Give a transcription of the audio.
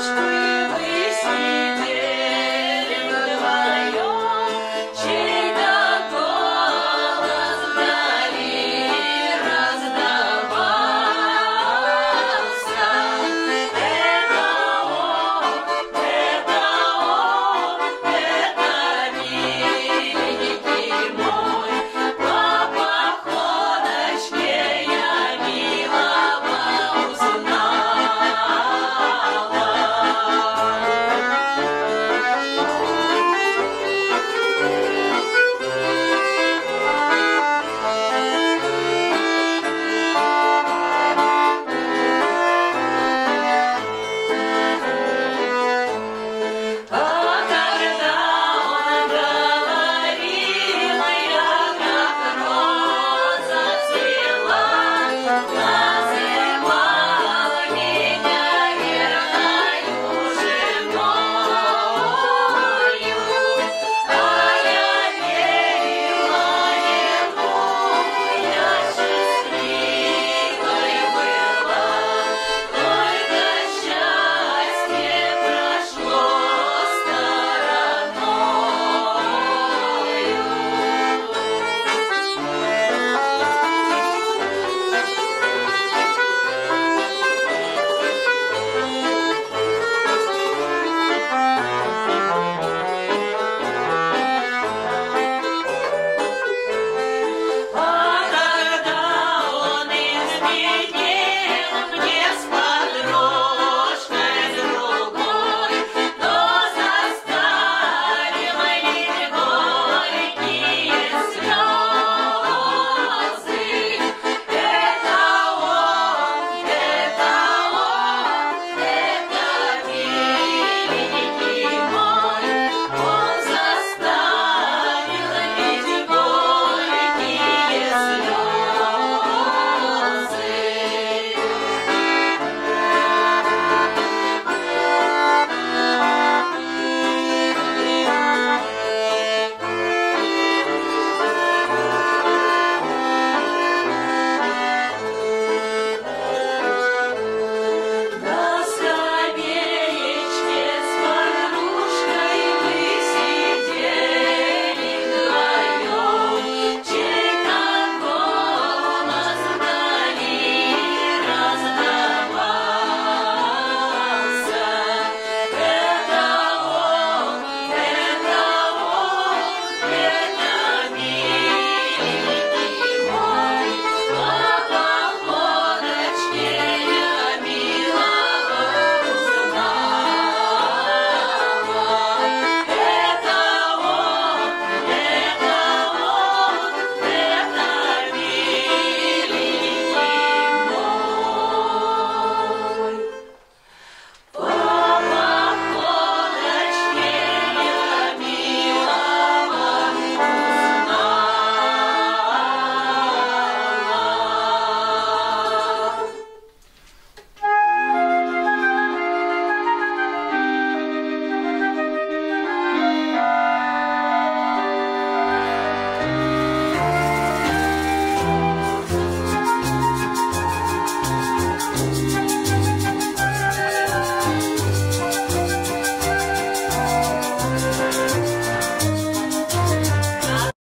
Ghost Bye.